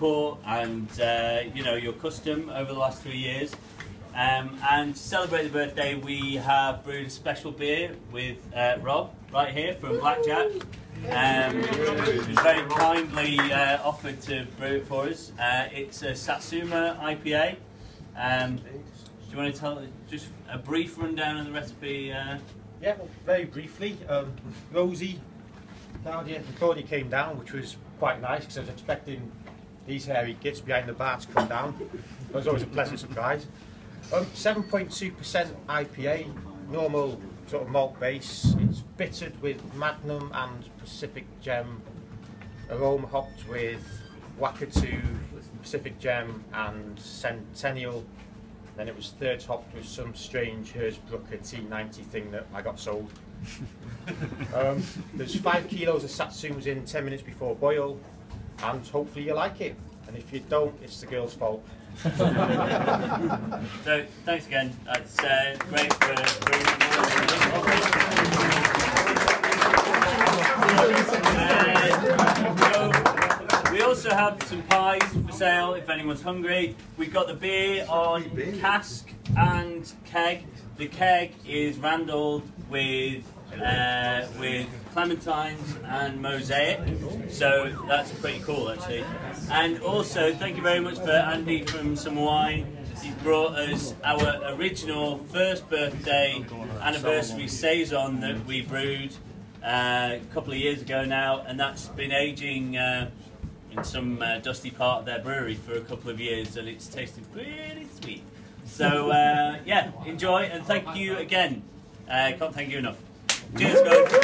support and uh, you know your custom over the last three years. Um, and to celebrate the birthday, we have brewed a special beer with uh, Rob right here from Blackjack. Um, who's very kindly uh, offered to brew it for us. Uh, it's a Satsuma IPA. Um, do you want to tell just a brief rundown of the recipe? Uh, Yeah, very briefly, um, Rosie, Claudia, and Claudia came down, which was quite nice because I was expecting these hairy gits behind the bar to come down. It was always a pleasant surprise. Um, 7.2% IPA, normal sort of malt base. It's bittered with Magnum and Pacific Gem, aroma hopped with Wakatu, Pacific Gem, and Centennial. Then it was third hopped with some strange Hersbrucker T90 thing that I got sold. um, there's five kilos of satsumas in 10 minutes before boil, and hopefully you like it. And if you don't, it's the girl's fault. so thanks again. That's uh, great for have some pies for sale if anyone's hungry. We've got the beer on cask and keg. The keg is randled with uh, with clementines and mosaic, so that's pretty cool actually. And also, thank you very much for Andy from Summer Wine. He's brought us our original first birthday anniversary saison that we brewed uh, a couple of years ago now, and that's been aging uh, in some uh, dusty part of their brewery for a couple of years, and it's tasted pretty sweet. So uh, yeah, enjoy, and thank you again. I can't thank you enough. Cheers, guys.